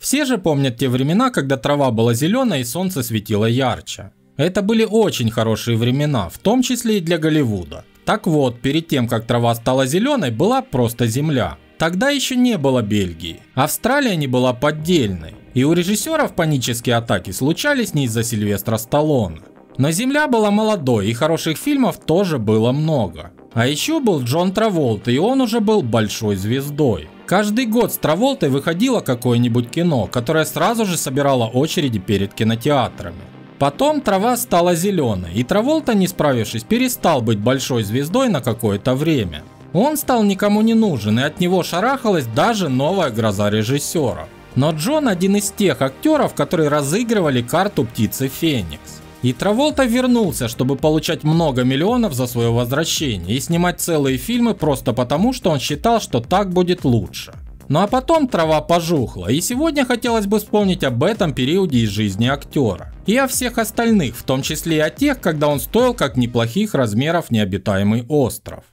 Все же помнят те времена, когда трава была зеленая и солнце светило ярче. Это были очень хорошие времена, в том числе и для Голливуда. Так вот, перед тем, как трава стала зеленой, была просто земля. Тогда еще не было Бельгии. Австралия не была поддельной. И у режиссеров панические атаки случались не из-за Сильвестра Сталлоне. Но Земля была молодой и хороших фильмов тоже было много. А еще был Джон Траволт и он уже был большой звездой. Каждый год с Траволтой выходило какое-нибудь кино, которое сразу же собирало очереди перед кинотеатрами. Потом трава стала зеленой, и Траволта, не справившись, перестал быть большой звездой на какое-то время. Он стал никому не нужен, и от него шарахалась даже новая гроза режиссера. Но Джон один из тех актеров, которые разыгрывали карту птицы Феникс. И Траволта вернулся, чтобы получать много миллионов за свое возвращение и снимать целые фильмы просто потому, что он считал, что так будет лучше. Ну а потом трава пожухла, и сегодня хотелось бы вспомнить об этом периоде из жизни актера. И о всех остальных, в том числе и о тех, когда он стоил как неплохих размеров необитаемый остров.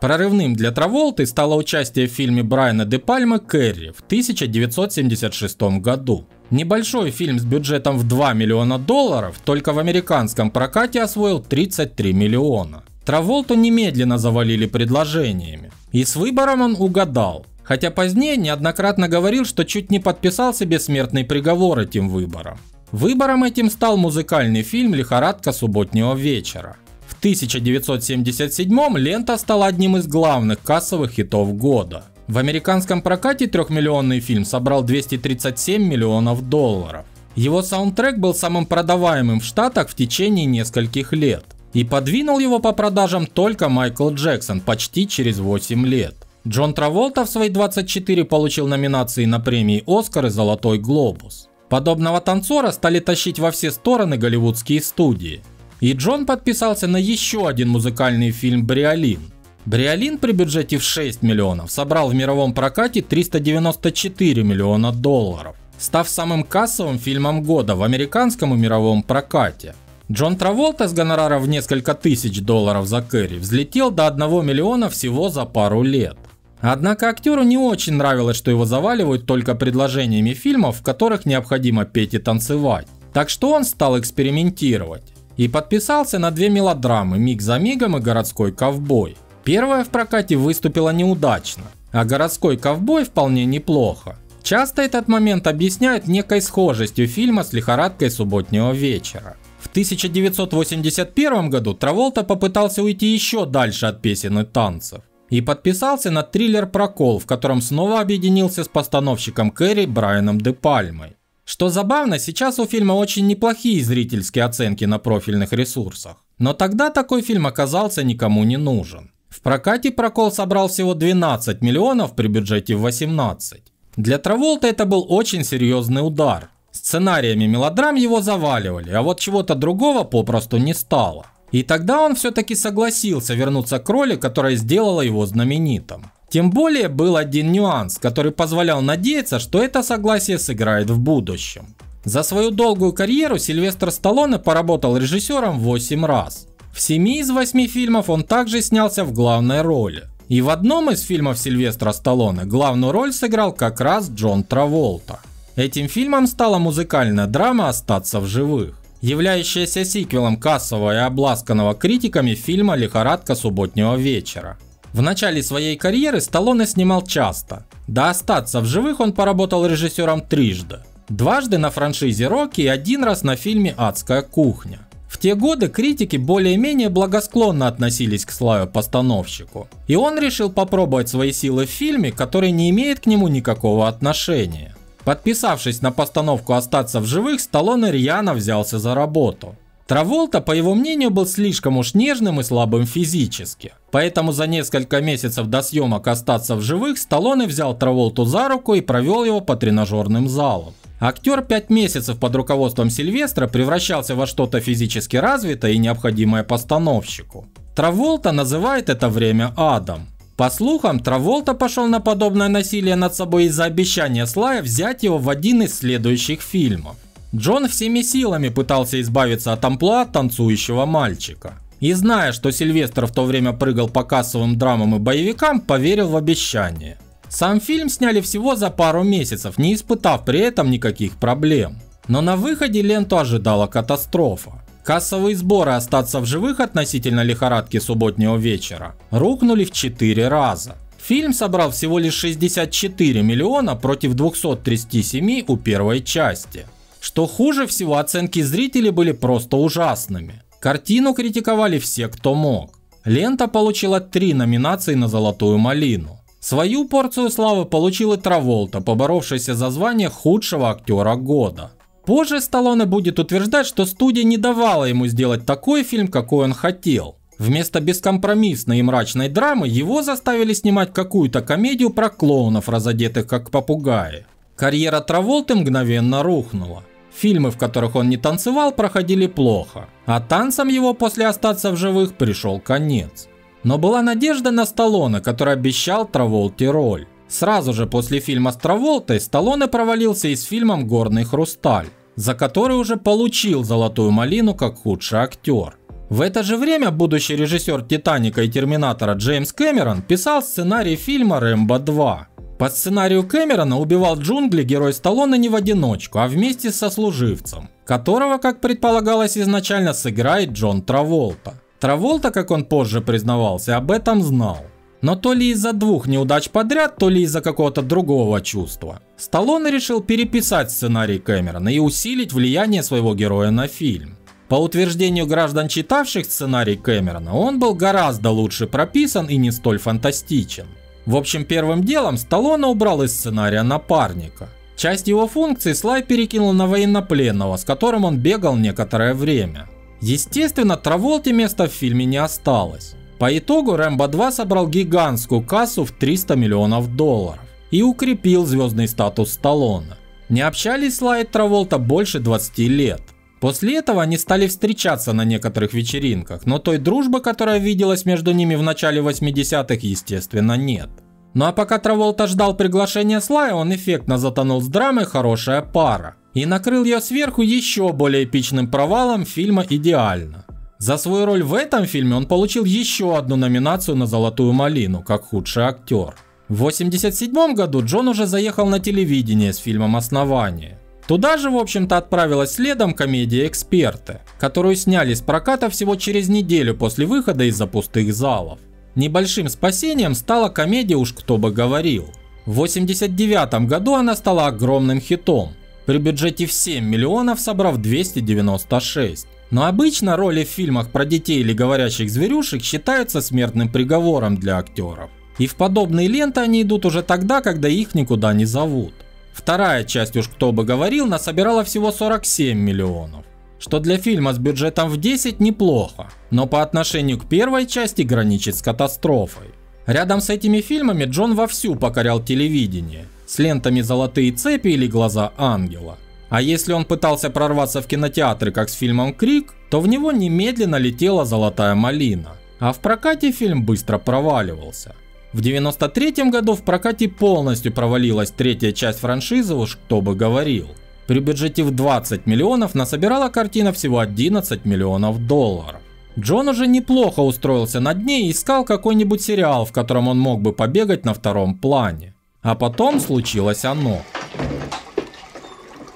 Прорывным для Траволты стало участие в фильме Брайана де Пальмы «Кэрри» в 1976 году. Небольшой фильм с бюджетом в 2 миллиона долларов только в американском прокате освоил 33 миллиона. Траволту немедленно завалили предложениями. И с выбором он угадал. Хотя позднее неоднократно говорил, что чуть не подписал себе смертный приговор этим выбором. Выбором этим стал музыкальный фильм «Лихорадка субботнего вечера». 1977 лента стала одним из главных кассовых хитов года. В американском прокате трехмиллионный фильм собрал 237 миллионов долларов. Его саундтрек был самым продаваемым в Штатах в течение нескольких лет. И подвинул его по продажам только Майкл Джексон почти через 8 лет. Джон Траволта в свои 24 получил номинации на премии «Оскар» и «Золотой глобус». Подобного танцора стали тащить во все стороны голливудские студии. И Джон подписался на еще один музыкальный фильм «Бриолин». «Бриолин» при бюджете в 6 миллионов собрал в мировом прокате 394 миллиона долларов, став самым кассовым фильмом года в американском и мировом прокате. Джон Траволта с гонорара в несколько тысяч долларов за Кэрри взлетел до 1 миллиона всего за пару лет. Однако актеру не очень нравилось, что его заваливают только предложениями фильмов, в которых необходимо петь и танцевать. Так что он стал экспериментировать и подписался на две мелодрамы «Миг за мигом» и «Городской ковбой». Первая в прокате выступила неудачно, а «Городской ковбой» вполне неплохо. Часто этот момент объясняют некой схожестью фильма с лихорадкой субботнего вечера. В 1981 году Траволта попытался уйти еще дальше от песен и танцев и подписался на триллер «Прокол», в котором снова объединился с постановщиком Кэрри Брайаном Де Пальмой. Что забавно, сейчас у фильма очень неплохие зрительские оценки на профильных ресурсах. Но тогда такой фильм оказался никому не нужен. В прокате прокол собрал всего 12 миллионов при бюджете в 18. Для Траволта это был очень серьезный удар. Сценариями мелодрам его заваливали, а вот чего-то другого попросту не стало. И тогда он все-таки согласился вернуться к роли, которая сделала его знаменитым. Тем более был один нюанс, который позволял надеяться, что это согласие сыграет в будущем. За свою долгую карьеру Сильвестр Сталлоне поработал режиссером 8 раз. В 7 из 8 фильмов он также снялся в главной роли. И в одном из фильмов Сильвестра Сталлоне главную роль сыграл как раз Джон Траволта. Этим фильмом стала музыкальная драма «Остаться в живых», являющаяся сиквелом кассового и обласканного критиками фильма «Лихорадка субботнего вечера», в начале своей карьеры Сталлоне снимал часто. До остаться в живых он поработал режиссером трижды. Дважды на франшизе Рокки и один раз на фильме «Адская кухня». В те годы критики более-менее благосклонно относились к Славе-постановщику. И он решил попробовать свои силы в фильме, который не имеет к нему никакого отношения. Подписавшись на постановку «Остаться в живых», Сталлоне рьяно взялся за работу. Траволта, по его мнению, был слишком уж нежным и слабым физически. Поэтому за несколько месяцев до съемок «Остаться в живых» Сталлоне взял Траволту за руку и провел его по тренажерным залам. Актер пять месяцев под руководством Сильвестра превращался во что-то физически развитое и необходимое постановщику. Траволта называет это время адом. По слухам, Траволта пошел на подобное насилие над собой из-за обещания Слая взять его в один из следующих фильмов. Джон всеми силами пытался избавиться от амплуа танцующего мальчика. И зная, что Сильвестр в то время прыгал по кассовым драмам и боевикам, поверил в обещание. Сам фильм сняли всего за пару месяцев, не испытав при этом никаких проблем. Но на выходе ленту ожидала катастрофа. Кассовые сборы остаться в живых относительно лихорадки субботнего вечера рухнули в 4 раза. Фильм собрал всего лишь 64 миллиона против 237 у первой части. Что хуже всего, оценки зрителей были просто ужасными. Картину критиковали все, кто мог. Лента получила три номинации на «Золотую малину». Свою порцию славы получил и Траволта, поборовшийся за звание худшего актера года. Позже Сталлоне будет утверждать, что студия не давала ему сделать такой фильм, какой он хотел. Вместо бескомпромиссной и мрачной драмы его заставили снимать какую-то комедию про клоунов, разодетых как попугаи. Карьера Траволты мгновенно рухнула. Фильмы, в которых он не танцевал, проходили плохо, а танцам его после остаться в живых пришел конец. Но была надежда на Сталлоне, который обещал Траволте роль. Сразу же после фильма с Траволтой Сталлоне провалился и с фильмом «Горный хрусталь», за который уже получил «Золотую малину» как худший актер. В это же время будущий режиссер «Титаника» и «Терминатора» Джеймс Кэмерон писал сценарий фильма «Рэмбо 2». По сценарию Кэмерона убивал джунгли герой Сталлоне не в одиночку, а вместе со служивцем, которого, как предполагалось изначально, сыграет Джон Траволта. Траволта, как он позже признавался, об этом знал. Но то ли из-за двух неудач подряд, то ли из-за какого-то другого чувства. Сталлоне решил переписать сценарий Кэмерона и усилить влияние своего героя на фильм. По утверждению граждан, читавших сценарий Кэмерона, он был гораздо лучше прописан и не столь фантастичен. В общем, первым делом Сталлоне убрал из сценария напарника. Часть его функций Слай перекинул на военнопленного, с которым он бегал некоторое время. Естественно, Траволте места в фильме не осталось. По итогу Рэмбо 2 собрал гигантскую кассу в 300 миллионов долларов и укрепил звездный статус Сталлоне. Не общались Слай и Траволта больше 20 лет. После этого они стали встречаться на некоторых вечеринках, но той дружбы, которая виделась между ними в начале 80-х, естественно, нет. Ну а пока Траволта ждал приглашения Слая, он эффектно затонул с драмой «Хорошая пара» и накрыл ее сверху еще более эпичным провалом фильма «Идеально». За свою роль в этом фильме он получил еще одну номинацию на «Золотую малину» как худший актер. В 1987 году Джон уже заехал на телевидение с фильмом «Основание». Туда же, в общем-то, отправилась следом комедия «Эксперты», которую сняли с проката всего через неделю после выхода из-за пустых залов. Небольшим спасением стала комедия «Уж кто бы говорил». В 1989 году она стала огромным хитом, при бюджете в 7 миллионов собрав 296. Но обычно роли в фильмах про детей или говорящих зверюшек считаются смертным приговором для актеров. И в подобные ленты они идут уже тогда, когда их никуда не зовут. Вторая часть, уж кто бы говорил, насобирала всего 47 миллионов. Что для фильма с бюджетом в 10 неплохо, но по отношению к первой части граничит с катастрофой. Рядом с этими фильмами Джон вовсю покорял телевидение, с лентами «Золотые цепи» или «Глаза ангела». А если он пытался прорваться в кинотеатры, как с фильмом «Крик», то в него немедленно летела «Золотая малина», а в прокате фильм быстро проваливался. В 93 году в прокате полностью провалилась третья часть франшизы, уж кто бы говорил. При бюджете в 20 миллионов насобирала картина всего 11 миллионов долларов. Джон уже неплохо устроился на дне и искал какой-нибудь сериал, в котором он мог бы побегать на втором плане. А потом случилось оно.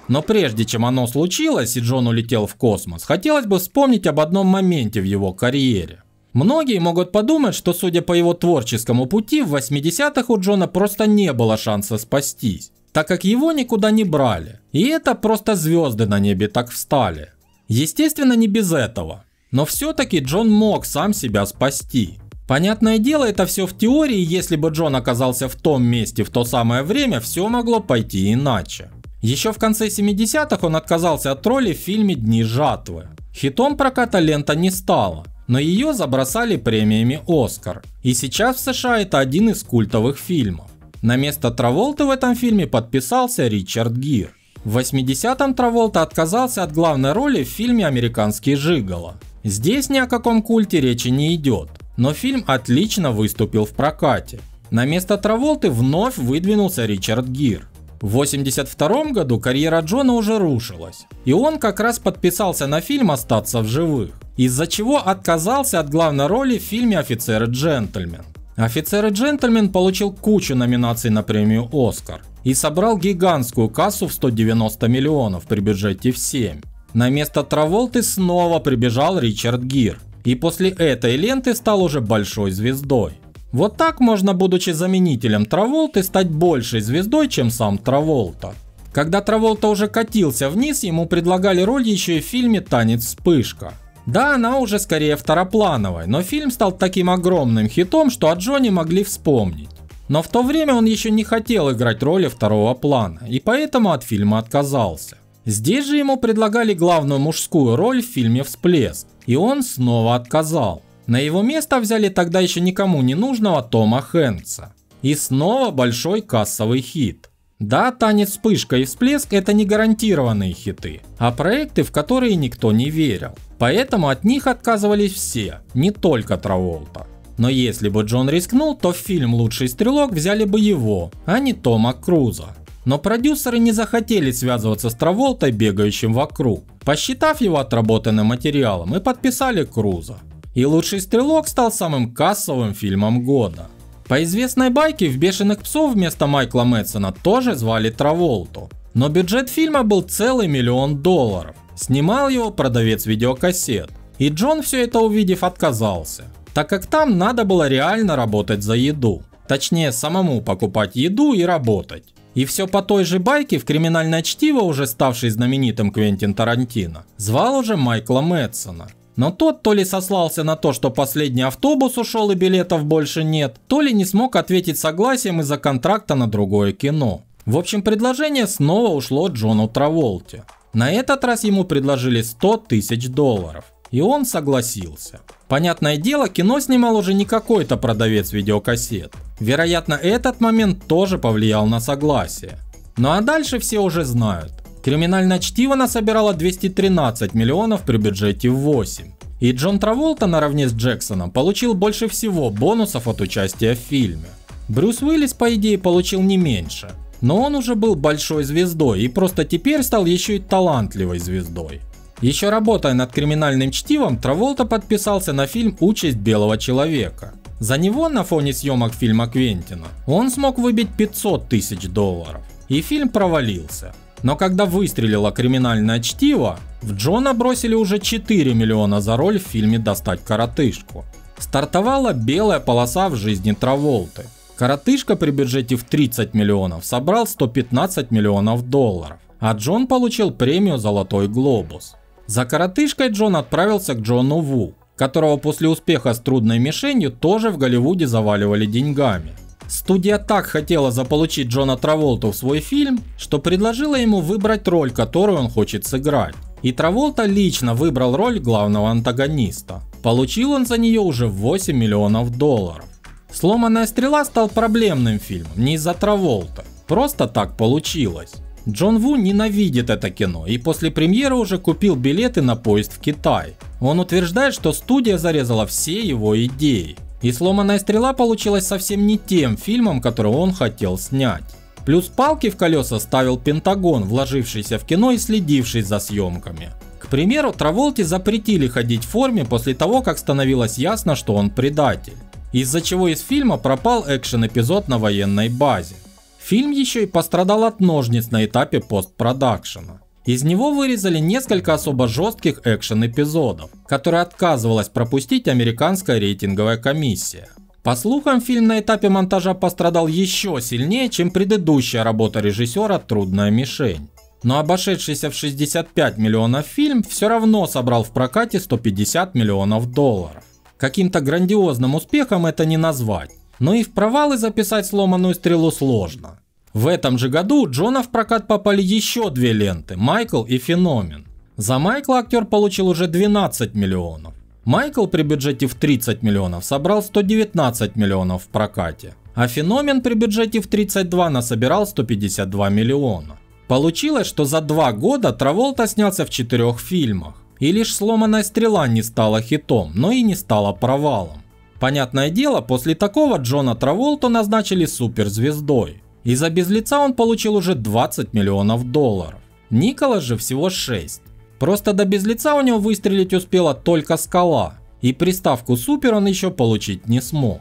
Но прежде чем оно случилось и Джон улетел в космос, хотелось бы вспомнить об одном моменте в его карьере. Многие могут подумать, что судя по его творческому пути, в 80-х у Джона просто не было шанса спастись, так как его никуда не брали. И это просто звезды на небе так встали. Естественно, не без этого. Но все-таки Джон мог сам себя спасти. Понятное дело, это все в теории, если бы Джон оказался в том месте в то самое время, все могло пойти иначе. Еще в конце 70-х он отказался от роли в фильме «Дни жатвы». Хитом проката лента не стала, но ее забросали премиями Оскар. И сейчас в США это один из культовых фильмов. На место Траволты в этом фильме подписался Ричард Гир. В 80-м Траволта отказался от главной роли в фильме «Американский Жиголо». Здесь ни о каком культе речи не идет, но фильм отлично выступил в прокате. На место Траволты вновь выдвинулся Ричард Гир. В 82 году карьера Джона уже рушилась, и он как раз подписался на фильм «Остаться в живых». Из-за чего отказался от главной роли в фильме «Офицер и джентльмен». «Офицер и джентльмен» получил кучу номинаций на премию «Оскар» и собрал гигантскую кассу в 190 миллионов при бюджете в 7. На место Траволты снова прибежал Ричард Гир, и после этой ленты стал уже большой звездой. Вот так можно, будучи заменителем Траволты, стать большей звездой, чем сам Траволта. Когда Траволта уже катился вниз, ему предлагали роль еще и в фильме «Танец вспышка». Да, она уже скорее второплановая, но фильм стал таким огромным хитом, что о Джонни могли вспомнить. Но в то время он еще не хотел играть роли второго плана, и поэтому от фильма отказался. Здесь же ему предлагали главную мужскую роль в фильме «Всплеск», и он снова отказал. На его место взяли тогда еще никому не нужного Тома Хэнкса. И снова большой кассовый хит. Да, танец вспышка и всплеск это не гарантированные хиты, а проекты, в которые никто не верил. Поэтому от них отказывались все, не только Траволта. Но если бы Джон рискнул, то в фильм «Лучший стрелок» взяли бы его, а не Тома Круза. Но продюсеры не захотели связываться с Траволтой, бегающим вокруг, посчитав его отработанным материалом и подписали Круза. И «Лучший стрелок» стал самым кассовым фильмом года. По известной байке в «Бешеных псов» вместо Майкла Мэтсона тоже звали Траволту. Но бюджет фильма был целый миллион долларов. Снимал его продавец видеокассет. И Джон все это увидев отказался, так как там надо было реально работать за еду. Точнее самому покупать еду и работать. И все по той же байке в криминальное чтиво, уже ставший знаменитым Квентин Тарантино, звал уже Майкла Мэтсона. Но тот то ли сослался на то, что последний автобус ушел и билетов больше нет, то ли не смог ответить согласием из-за контракта на другое кино. В общем, предложение снова ушло Джону Траволте. На этот раз ему предложили 100 тысяч долларов. И он согласился. Понятное дело, кино снимал уже не какой-то продавец видеокассет. Вероятно, этот момент тоже повлиял на согласие. Ну а дальше все уже знают. Криминальное чтиво насобирало 213 миллионов при бюджете в 8. И Джон Траволта наравне с Джексоном получил больше всего бонусов от участия в фильме. Брюс Уиллис по идее получил не меньше, но он уже был большой звездой и просто теперь стал еще и талантливой звездой. Еще работая над криминальным чтивом, Траволта подписался на фильм «Участь белого человека». За него на фоне съемок фильма Квентина он смог выбить 500 тысяч долларов. И фильм провалился. Но когда выстрелило криминальное чтиво, в Джона бросили уже 4 миллиона за роль в фильме «Достать коротышку». Стартовала белая полоса в жизни Траволты. Коротышка при бюджете в 30 миллионов собрал 115 миллионов долларов, а Джон получил премию «Золотой глобус». За коротышкой Джон отправился к Джону Ву, которого после успеха с трудной мишенью тоже в Голливуде заваливали деньгами. Студия так хотела заполучить Джона Траволту в свой фильм, что предложила ему выбрать роль, которую он хочет сыграть. И Траволта лично выбрал роль главного антагониста. Получил он за нее уже 8 миллионов долларов. «Сломанная стрела» стал проблемным фильмом не из-за Траволта. Просто так получилось. Джон Ву ненавидит это кино и после премьеры уже купил билеты на поезд в Китай. Он утверждает, что студия зарезала все его идеи. И «Сломанная стрела» получилась совсем не тем фильмом, который он хотел снять. Плюс палки в колеса ставил Пентагон, вложившийся в кино и следивший за съемками. К примеру, Траволте запретили ходить в форме после того, как становилось ясно, что он предатель. Из-за чего из фильма пропал экшен-эпизод на военной базе. Фильм еще и пострадал от ножниц на этапе постпродакшена. Из него вырезали несколько особо жестких экшен-эпизодов, которые отказывалась пропустить американская рейтинговая комиссия. По слухам, фильм на этапе монтажа пострадал еще сильнее, чем предыдущая работа режиссера «Трудная мишень». Но обошедшийся в 65 миллионов фильм все равно собрал в прокате 150 миллионов долларов. Каким-то грандиозным успехом это не назвать. Но и в провалы записать сломанную стрелу сложно. В этом же году у Джона в прокат попали еще две ленты «Майкл» и «Феномен». За Майкла актер получил уже 12 миллионов. Майкл при бюджете в 30 миллионов собрал 119 миллионов в прокате, а Феномен при бюджете в 32 насобирал 152 миллиона. Получилось, что за два года Траволта снялся в четырех фильмах. И лишь «Сломанная стрела» не стала хитом, но и не стала провалом. Понятное дело, после такого Джона Траволту назначили суперзвездой. И за безлица он получил уже 20 миллионов долларов. Николас же всего 6. Просто до безлица у него выстрелить успела только скала, и приставку супер он еще получить не смог.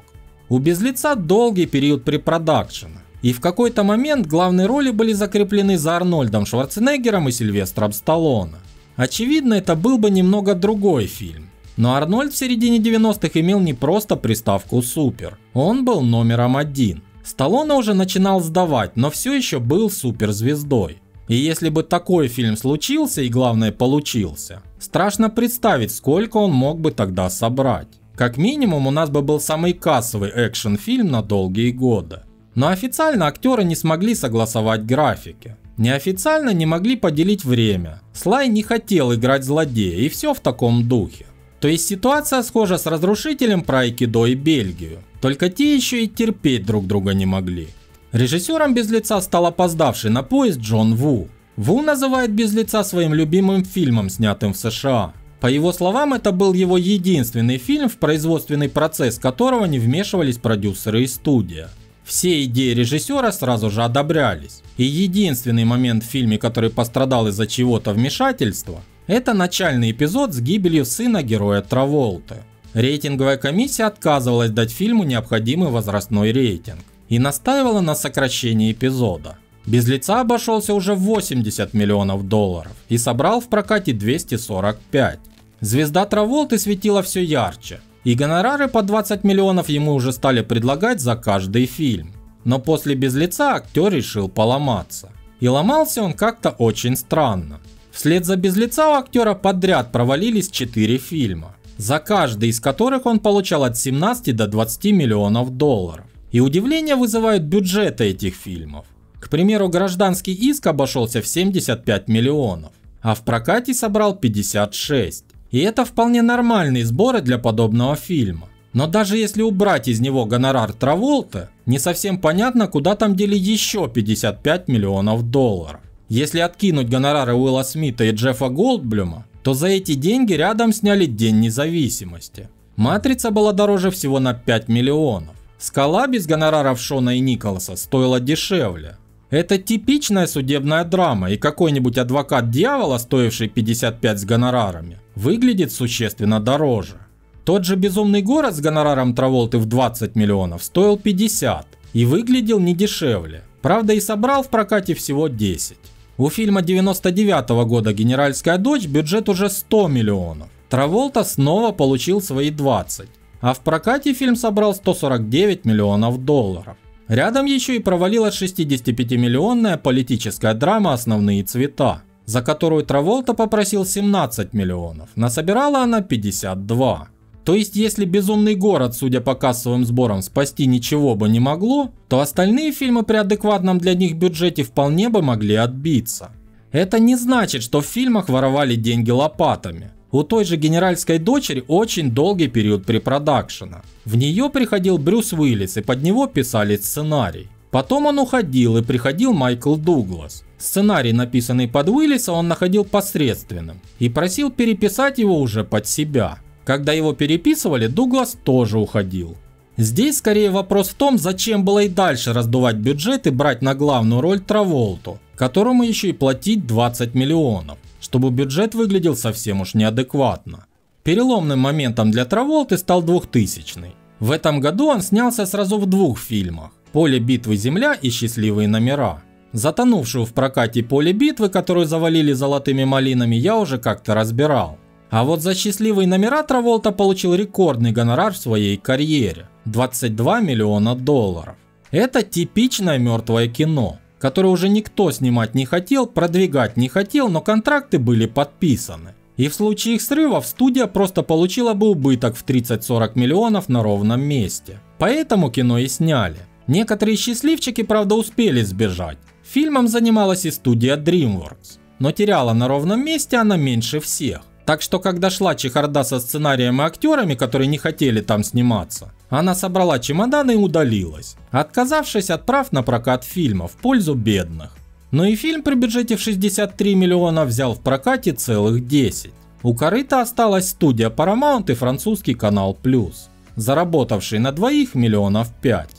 У безлица долгий период препродакшена, и в какой-то момент главные роли были закреплены за Арнольдом Шварценеггером и Сильвестром Сталлоне. Очевидно, это был бы немного другой фильм. Но Арнольд в середине 90-х имел не просто приставку супер, он был номером один. Сталлоне уже начинал сдавать, но все еще был суперзвездой. И если бы такой фильм случился и главное получился, страшно представить, сколько он мог бы тогда собрать. Как минимум у нас бы был самый кассовый экшен-фильм на долгие годы. Но официально актеры не смогли согласовать графики. Неофициально не могли поделить время. Слай не хотел играть злодея и все в таком духе. То есть ситуация схожа с разрушителем про Айкидо и Бельгию. Только те еще и терпеть друг друга не могли. Режиссером без лица стал опоздавший на поезд Джон Ву. Ву называет без лица своим любимым фильмом, снятым в США. По его словам, это был его единственный фильм, в производственный процесс которого не вмешивались продюсеры и студия. Все идеи режиссера сразу же одобрялись. И единственный момент в фильме, который пострадал из-за чего-то вмешательства, это начальный эпизод с гибелью сына героя Траволты. Рейтинговая комиссия отказывалась дать фильму необходимый возрастной рейтинг и настаивала на сокращении эпизода. Без лица обошелся уже в 80 миллионов долларов и собрал в прокате 245. Звезда Траволты светила все ярче, и гонорары по 20 миллионов ему уже стали предлагать за каждый фильм. Но после без лица актер решил поломаться. И ломался он как-то очень странно. Вслед за без лица у актера подряд провалились 4 фильма, за каждый из которых он получал от 17 до 20 миллионов долларов. И удивление вызывают бюджеты этих фильмов. К примеру, гражданский иск обошелся в 75 миллионов, а в прокате собрал 56. И это вполне нормальные сборы для подобного фильма. Но даже если убрать из него гонорар Траволта, не совсем понятно, куда там дели еще 55 миллионов долларов. Если откинуть гонорары Уилла Смита и Джеффа Голдблюма, то за эти деньги рядом сняли День независимости. Матрица была дороже всего на 5 миллионов. Скала без гонораров Шона и Николаса стоила дешевле. Это типичная судебная драма, и какой-нибудь адвокат дьявола, стоивший 55 с гонорарами, выглядит существенно дороже. Тот же «Безумный город» с гонораром Траволты в 20 миллионов стоил 50 и выглядел не дешевле. Правда и собрал в прокате всего 10. У фильма 99 -го года «Генеральская дочь» бюджет уже 100 миллионов. Траволта снова получил свои 20 а в прокате фильм собрал 149 миллионов долларов. Рядом еще и провалилась 65-миллионная политическая драма «Основные цвета», за которую Траволта попросил 17 миллионов, насобирала она 52. То есть если «Безумный город», судя по кассовым сборам, спасти ничего бы не могло, то остальные фильмы при адекватном для них бюджете вполне бы могли отбиться. Это не значит, что в фильмах воровали деньги лопатами. У той же генеральской дочери очень долгий период препродакшена. В нее приходил Брюс Уиллис и под него писали сценарий. Потом он уходил и приходил Майкл Дуглас. Сценарий, написанный под Уиллиса, он находил посредственным и просил переписать его уже под себя. Когда его переписывали, Дуглас тоже уходил. Здесь скорее вопрос в том, зачем было и дальше раздувать бюджет и брать на главную роль Траволту, которому еще и платить 20 миллионов чтобы бюджет выглядел совсем уж неадекватно. Переломным моментом для Траволты стал 2000 В этом году он снялся сразу в двух фильмах «Поле битвы Земля» и «Счастливые номера». Затонувшую в прокате «Поле битвы», которую завалили золотыми малинами, я уже как-то разбирал. А вот за счастливые номера Траволта получил рекордный гонорар в своей карьере – 22 миллиона долларов. Это типичное мертвое кино который уже никто снимать не хотел, продвигать не хотел, но контракты были подписаны. И в случае их срывов студия просто получила бы убыток в 30-40 миллионов на ровном месте. Поэтому кино и сняли. Некоторые счастливчики, правда, успели сбежать. Фильмом занималась и студия DreamWorks, но теряла на ровном месте она меньше всех. Так что когда шла чехарда со сценарием и актерами, которые не хотели там сниматься, она собрала чемоданы и удалилась, отказавшись от прав на прокат фильма в пользу бедных. Но и фильм при бюджете в 63 миллиона взял в прокате целых 10. У корыта осталась студия Paramount и французский канал Плюс, заработавший на двоих миллионов 5.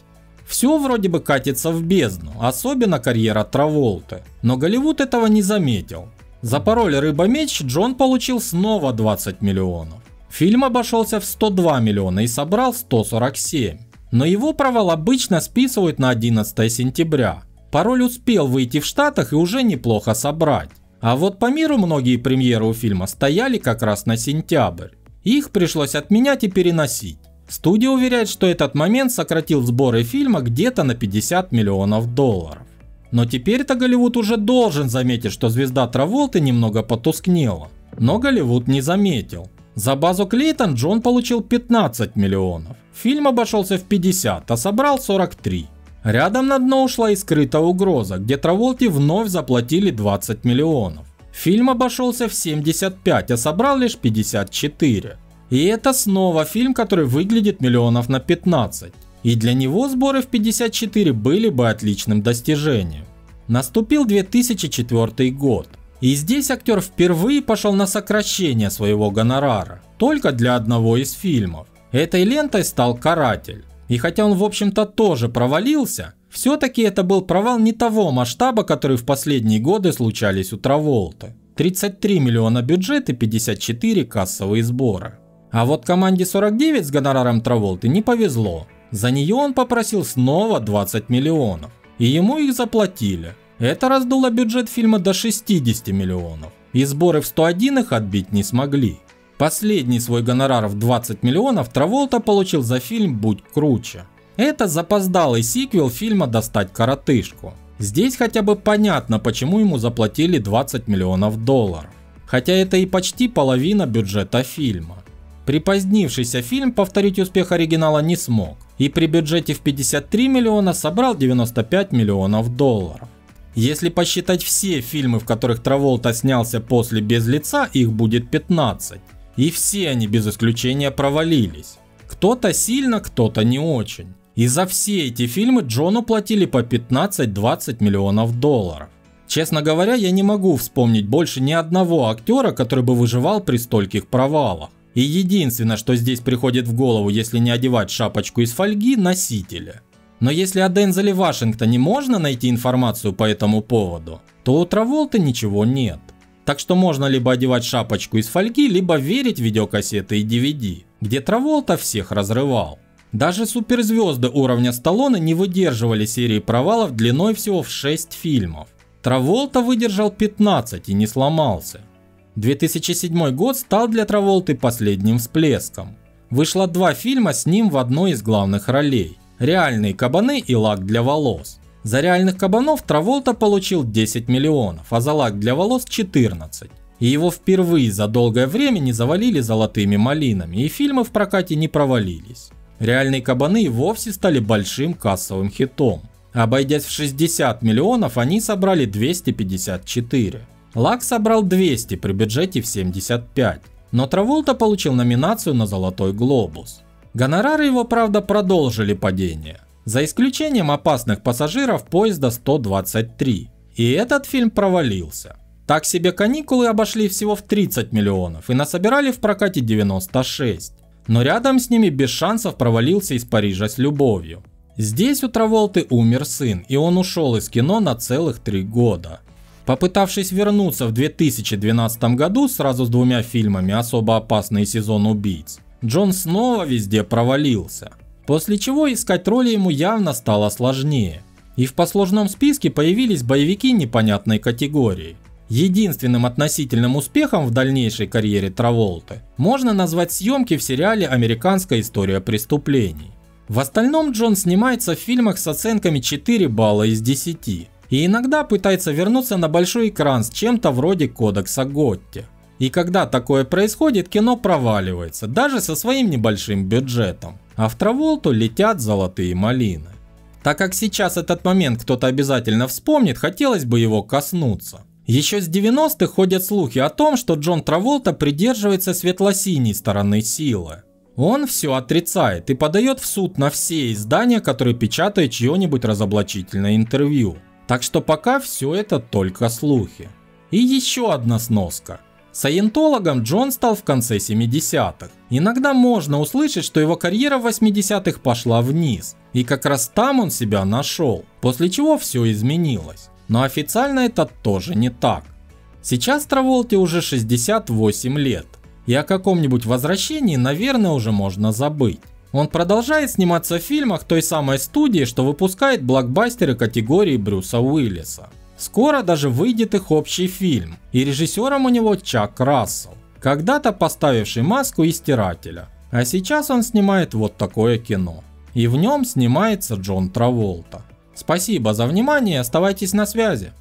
Все вроде бы катится в бездну, особенно карьера Траволты, но Голливуд этого не заметил За пароль «Рыба-меч» Джон получил снова 20 миллионов. Фильм обошелся в 102 миллиона и собрал 147. Но его провал обычно списывают на 11 сентября. Пароль успел выйти в Штатах и уже неплохо собрать. А вот по миру многие премьеры у фильма стояли как раз на сентябрь. Их пришлось отменять и переносить. Студия уверяет, что этот момент сократил сборы фильма где-то на 50 миллионов долларов. Но теперь-то Голливуд уже должен заметить, что звезда Траволты немного потускнела. Но Голливуд не заметил. За базу Клейтон Джон получил 15 миллионов. Фильм обошелся в 50, а собрал 43. Рядом на дно ушла и скрытая угроза, где Траволте вновь заплатили 20 миллионов. Фильм обошелся в 75, а собрал лишь 54. И это снова фильм, который выглядит миллионов на 15. И для него сборы в 54 были бы отличным достижением. Наступил 2004 год. И здесь актер впервые пошел на сокращение своего гонорара. Только для одного из фильмов. Этой лентой стал «Каратель». И хотя он в общем-то тоже провалился, все-таки это был провал не того масштаба, который в последние годы случались у Траволты. 33 миллиона бюджет и 54 кассовые сборы. А вот команде 49 с гонораром Траволты не повезло. За нее он попросил снова 20 миллионов. И ему их заплатили. Это раздуло бюджет фильма до 60 миллионов. И сборы в 101 их отбить не смогли. Последний свой гонорар в 20 миллионов Траволта получил за фильм «Будь круче». Это запоздалый сиквел фильма «Достать коротышку». Здесь хотя бы понятно, почему ему заплатили 20 миллионов долларов. Хотя это и почти половина бюджета фильма. Припозднившийся фильм повторить успех оригинала не смог, и при бюджете в 53 миллиона собрал 95 миллионов долларов. Если посчитать все фильмы, в которых Траволта снялся после «Без лица», их будет 15. И все они без исключения провалились. Кто-то сильно, кто-то не очень. И за все эти фильмы Джону платили по 15-20 миллионов долларов. Честно говоря, я не могу вспомнить больше ни одного актера, который бы выживал при стольких провалах. И единственное, что здесь приходит в голову, если не одевать шапочку из фольги, носители. Но если о Дензеле Вашингтоне можно найти информацию по этому поводу, то у Траволты ничего нет. Так что можно либо одевать шапочку из фольги, либо верить видеокассеты и DVD, где Траволта всех разрывал. Даже суперзвезды уровня Сталлоне не выдерживали серии провалов длиной всего в 6 фильмов. Траволта выдержал 15 и не сломался. 2007 год стал для Траволты последним всплеском. Вышло два фильма с ним в одной из главных ролей – «Реальные кабаны» и «Лак для волос». За реальных кабанов Траволта получил 10 миллионов, а за лак для волос 14. И его впервые за долгое время не завалили золотыми малинами, и фильмы в прокате не провалились. Реальные кабаны и вовсе стали большим кассовым хитом. Обойдясь в 60 миллионов, они собрали 254. Лак собрал 200 при бюджете в 75, но Траволта получил номинацию на Золотой Глобус. Гонорары его, правда, продолжили падение, за исключением опасных пассажиров поезда 123. И этот фильм провалился. Так себе каникулы обошли всего в 30 миллионов и насобирали в прокате 96. Но рядом с ними без шансов провалился из Парижа с любовью. Здесь у Траволты умер сын, и он ушел из кино на целых три года. Попытавшись вернуться в 2012 году сразу с двумя фильмами «Особо опасный сезон убийц», Джон снова везде провалился. После чего искать роли ему явно стало сложнее. И в послужном списке появились боевики непонятной категории. Единственным относительным успехом в дальнейшей карьере Траволты можно назвать съемки в сериале «Американская история преступлений». В остальном Джон снимается в фильмах с оценками 4 балла из 10, и иногда пытается вернуться на большой экран с чем-то вроде кодекса Готти. И когда такое происходит, кино проваливается, даже со своим небольшим бюджетом. А в Траволту летят золотые малины. Так как сейчас этот момент кто-то обязательно вспомнит, хотелось бы его коснуться. Еще с 90-х ходят слухи о том, что Джон Траволта придерживается светло-синей стороны силы. Он все отрицает и подает в суд на все издания, которые печатают чье-нибудь разоблачительное интервью. Так что пока все это только слухи. И еще одна сноска. Саентологом Джон стал в конце 70-х. Иногда можно услышать, что его карьера в 80-х пошла вниз. И как раз там он себя нашел, после чего все изменилось. Но официально это тоже не так. Сейчас Траволте уже 68 лет, и о каком-нибудь возвращении, наверное, уже можно забыть. Он продолжает сниматься в фильмах той самой студии, что выпускает блокбастеры категории Брюса Уиллиса. Скоро даже выйдет их общий фильм, и режиссером у него Чак Рассел, когда-то поставивший маску и стирателя. А сейчас он снимает вот такое кино. И в нем снимается Джон Траволта. Спасибо за внимание, оставайтесь на связи.